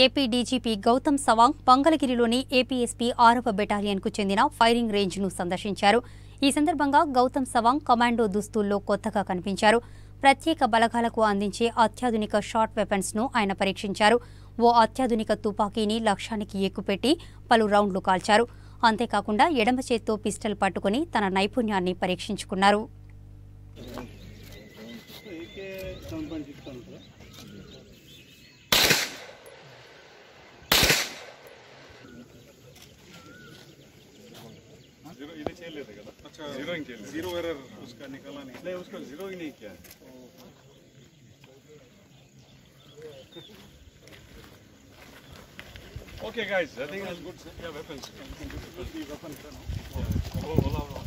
AP DGP Gautam Sawang మంగళగిరిలోని APSP ఆరవ బెటాలియన్కు చెందిన ఫైరింగ్ రేంజ్ను సందర్శించారు. ఈ సందర్భంగా గౌతమ్ సవాంగ్ కమాండో దుస్తుల్లో కొత్తగా కనిపించారు. ప్రత్యేక బలగాలకు అందించే అత్యాధునిక షార్ట్ వెపన్స్ను ఆయన పరీక్షించారు. ఓ అత్యాధునిక తుపాకీని లక్ష్యానికి ఎక్కుపెట్టి పలు రౌండ్లు కాల్చారు. అంతేకాకుండా ఎడమ చేత్తో పిస్టల్ పట్టుకుని తన నైపుణ్యాన్ని పరీక్షించుకున్నారు. ज़ीरो इन्हें चाहिए लेते क्या अच्छा ज़ीरो ही चाहिए ज़ीरो एरर उसका निकाला नहीं नहीं उसका ज़ीरो ही नहीं किया Okay guys, I think that's good. Yeah, weapons. Oh, oh, oh, oh.